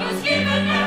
Obviously, but now.